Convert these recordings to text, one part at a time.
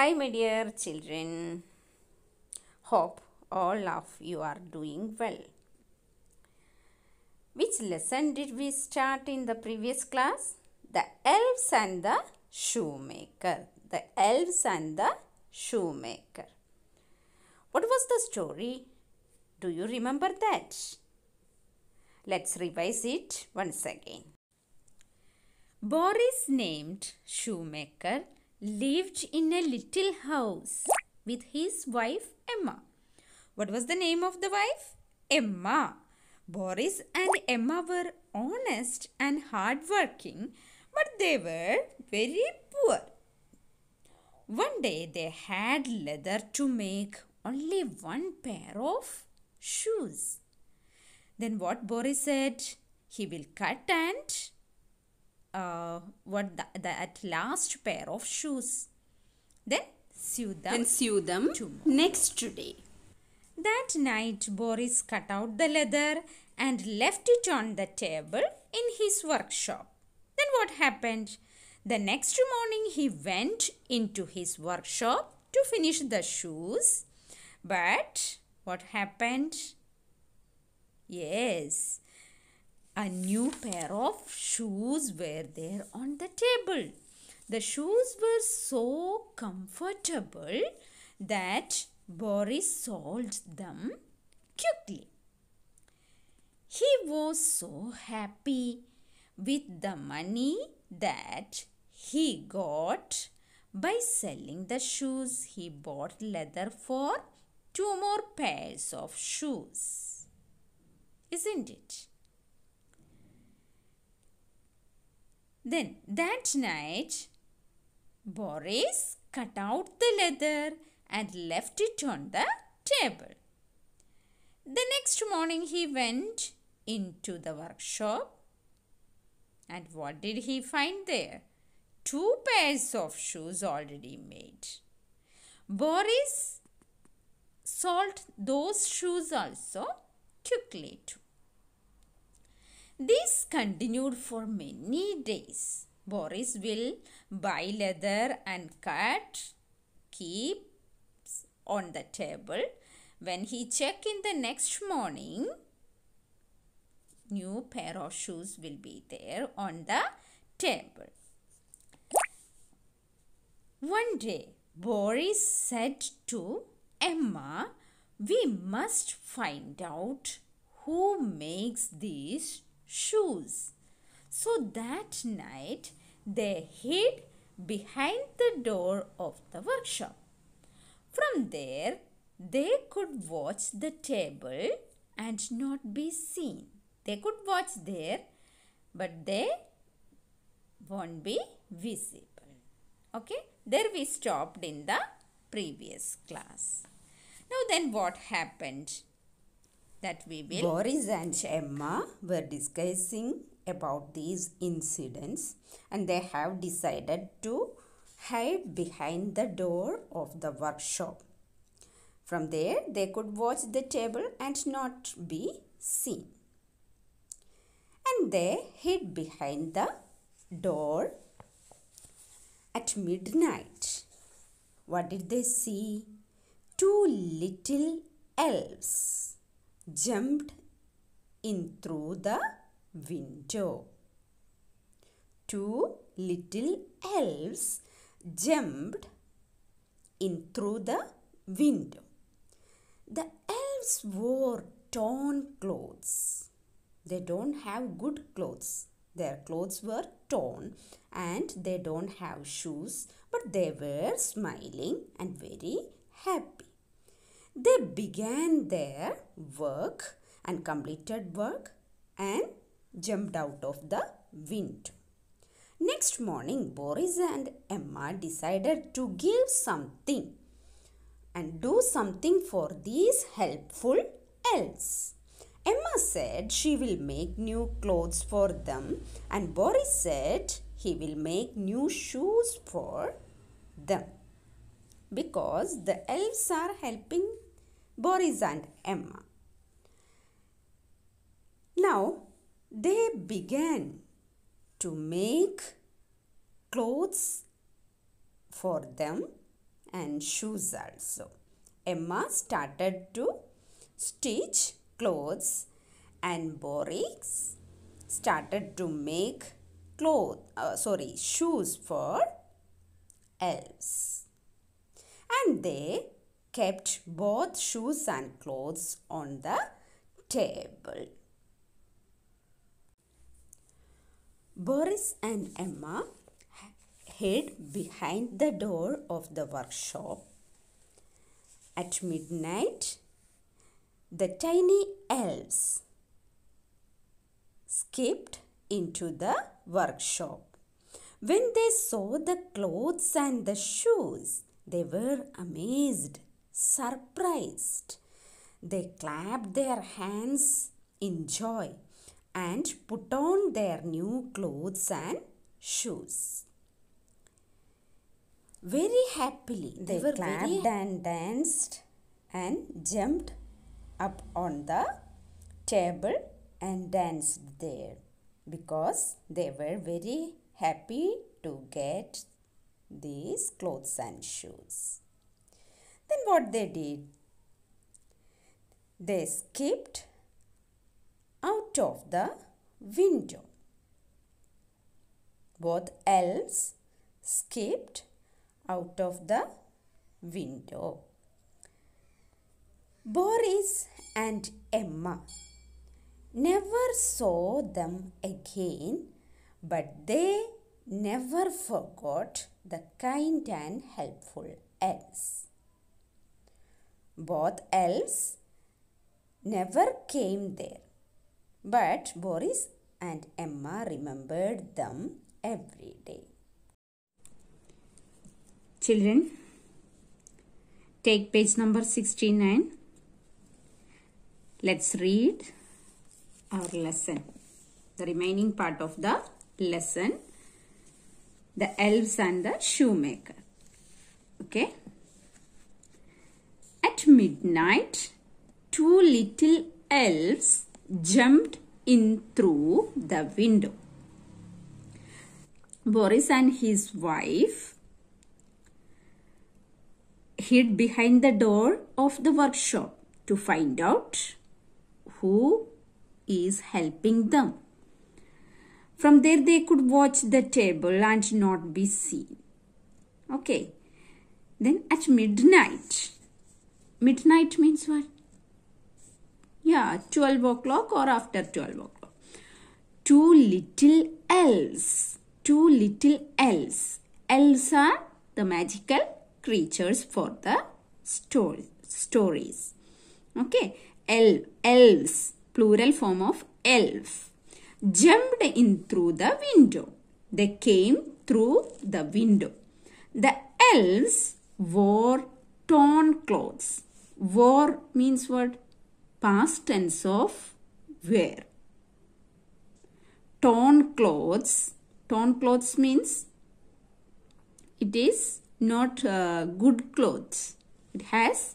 Hi, my dear children. Hope all of you are doing well. Which lesson did we start in the previous class? The elves and the shoemaker. The elves and the shoemaker. What was the story? Do you remember that? Let's revise it once again. Boris, named shoemaker, lived in a little house with his wife Emma. What was the name of the wife? Emma. Boris and Emma were honest and hardworking, but they were very poor. One day they had leather to make only one pair of shoes. Then what Boris said? He will cut and uh, what the, that last pair of shoes. Then sew them. and sew them tomorrow. next day. That night Boris cut out the leather and left it on the table in his workshop. Then what happened? The next morning he went into his workshop to finish the shoes. But what happened? Yes, a new pair of shoes were there on the table. The shoes were so comfortable that Boris sold them quickly. He was so happy with the money that he got by selling the shoes. He bought leather for two more pairs of shoes. Isn't it? Then that night, Boris cut out the leather and left it on the table. The next morning, he went into the workshop and what did he find there? Two pairs of shoes already made. Boris sold those shoes also quickly too. This continued for many days. Boris will buy leather and cut, keep on the table. When he check in the next morning, new pair of shoes will be there on the table. One day, Boris said to Emma, We must find out who makes these shoes. So that night, they hid behind the door of the workshop. From there, they could watch the table and not be seen. They could watch there, but they won't be visible. Okay, there we stopped in the previous class. Now, then, what happened? That we will. Boris and Emma were discussing about these incidents and they have decided to hide behind the door of the workshop. From there, they could watch the table and not be seen. And they hid behind the door at midnight. What did they see? Two little elves jumped in through the window. Two little elves jumped in through the window. The elves wore torn clothes. They don't have good clothes. Their clothes were torn and they don't have shoes, but they were smiling and very happy. They began their work and completed work and jumped out of the wind. Next morning, Boris and Emma decided to give something and do something for these helpful elves. Emma said she will make new clothes for them, and Boris said he will make new shoes for them because the elves are helping Boris and Emma. Now they began to make clothes for them and shoes also. Emma started to stitch clothes and Boris started to make clothes uh, sorry shoes for elves and they kept both shoes and clothes on the table boris and emma hid behind the door of the workshop at midnight the tiny elves skipped into the workshop. When they saw the clothes and the shoes, they were amazed, surprised. They clapped their hands in joy and put on their new clothes and shoes. Very happily, they, were clapped and danced and jumped up on the table and danced there because they were very happy to get these clothes and shoes. Then what they did? They skipped out of the window. Both elves skipped out of the window. Boris and Emma never saw them again, but they never forgot the kind and helpful elves. Both elves never came there, but Boris and Emma remembered them every day. Children, take page number 69. Let's read our lesson. The remaining part of the lesson. The elves and the shoemaker. Okay. At midnight, two little elves jumped in through the window. Boris and his wife hid behind the door of the workshop to find out who is helping them. From there, they could watch the table and not be seen. Okay. Then at midnight, midnight means what? Yeah, 12 o'clock or after 12 o'clock. Two little elves. Two little elves. Elves are the magical creatures for the story, stories. Okay. El, elves. Plural form of elf. Jumped in through the window. They came through the window. The elves wore torn clothes. Wore means what? Past tense of wear. Torn clothes. Torn clothes means it is not uh, good clothes. It has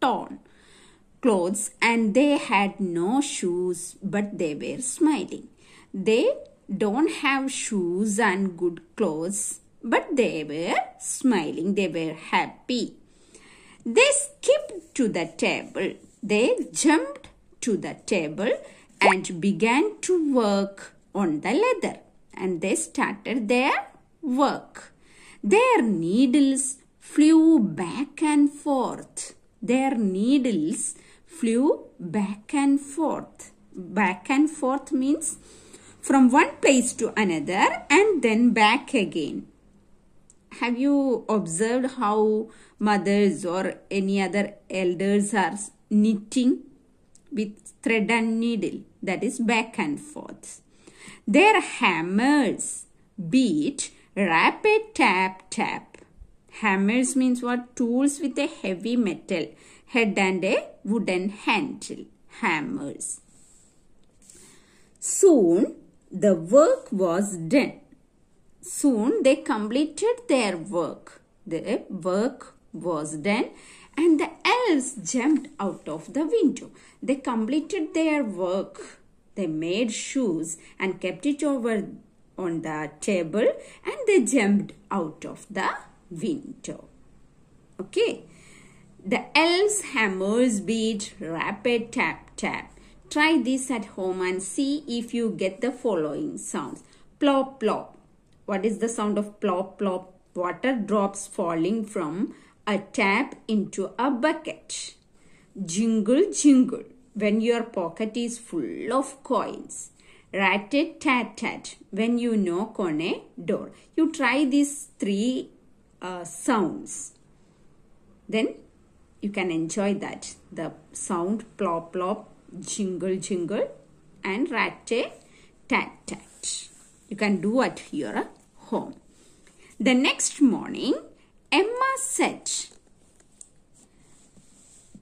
torn clothes and they had no shoes but they were smiling. They don't have shoes and good clothes but they were smiling. They were happy. They skipped to the table. They jumped to the table and began to work on the leather. And they started their work. Their needles flew back and forth. Their needles flew back and forth. Back and forth means from one place to another and then back again. Have you observed how mothers or any other elders are knitting with thread and needle that is back and forth? Their hammers beat rapid tap tap. Hammers means what? Tools with a heavy metal head and a wooden handle. Hammers. Soon the work was done Soon they completed their work. The work was done and the elves jumped out of the window. They completed their work. They made shoes and kept it over on the table and they jumped out of the window. Okay. The elves' hammers beat rapid tap tap. Try this at home and see if you get the following sounds. Plop plop. What is the sound of plop plop? Water drops falling from a tap into a bucket. Jingle jingle. When your pocket is full of coins. Rat tat tat. When you knock on a door. You try these three uh, sounds. Then you can enjoy that. The sound plop plop, jingle jingle and rat tat tat. You can do at your home. The next morning, Emma said,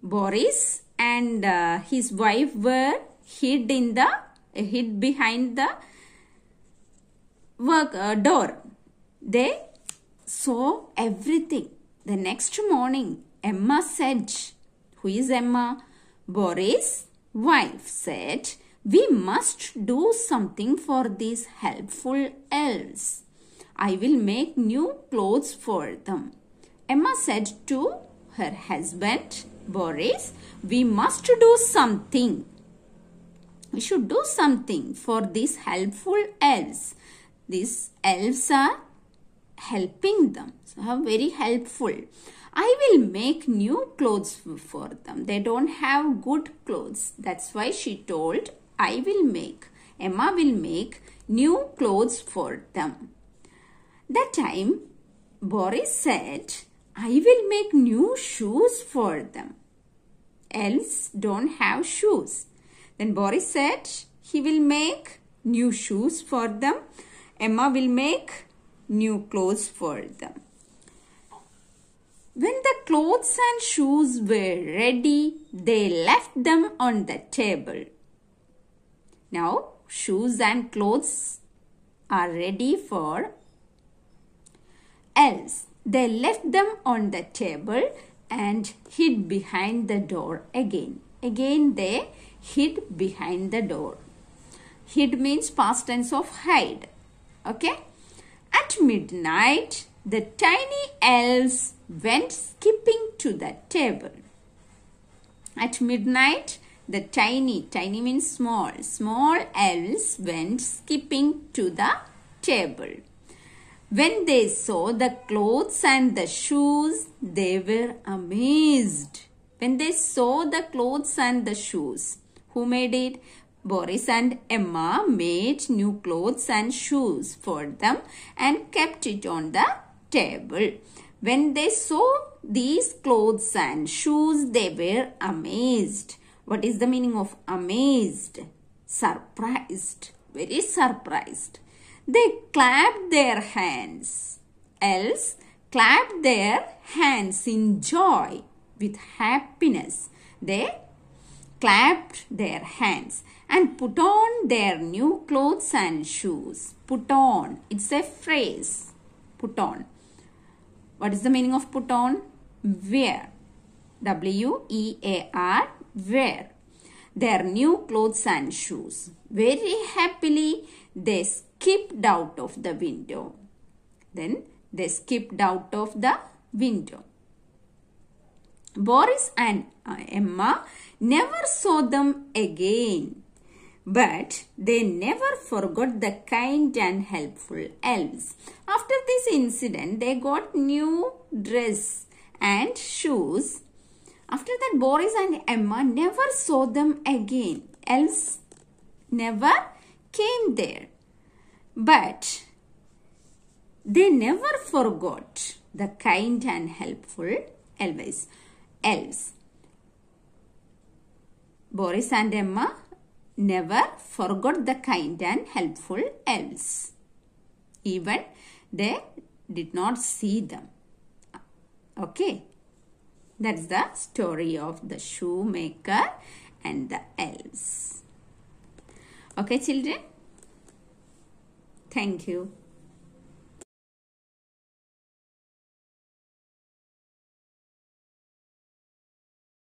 Boris and uh, his wife were hid in the hid behind the work uh, door. They saw everything. The next morning, Emma said, Who is Emma? Boris' wife said, We must do something for these helpful elves. I will make new clothes for them. Emma said to her husband, Boris, we must do something. We should do something for these helpful elves. These elves are helping them. So, very helpful. I will make new clothes for them. They don't have good clothes. That's why she told, I will make, Emma will make new clothes for them. That time, Boris said, I will make new shoes for them. Else don't have shoes. Then Boris said, he will make new shoes for them. Emma will make new clothes for them. When the clothes and shoes were ready, they left them on the table. Now, shoes and clothes are ready for else. They left them on the table and hid behind the door again. Again, they hid behind the door. Hid means past tense of hide. Okay? At midnight, the tiny elves went skipping to the table. At midnight, the tiny, tiny means small, small elves went skipping to the table. When they saw the clothes and the shoes, they were amazed. When they saw the clothes and the shoes, who made it? Boris and Emma made new clothes and shoes for them and kept it on the table. When they saw these clothes and shoes, they were amazed. What is the meaning of amazed? Surprised. Very surprised. They clapped their hands. Else clapped their hands in joy with happiness. They clapped their hands and put on their new clothes and shoes. Put on. It's a phrase. Put on. What is the meaning of put on? Wear. W E A R. Wear. Their new clothes and shoes. Very happily they skipped out of the window. Then they skipped out of the window. Boris and uh, Emma never saw them again. But they never forgot the kind and helpful elves. After this incident, they got new dress and shoes. After that, Boris and Emma never saw them again. Elves never came there. But they never forgot the kind and helpful elves. elves. Boris and Emma never forgot the kind and helpful elves. Even they did not see them. Okay. That's the story of the shoemaker and the elves. Okay, children? Thank you.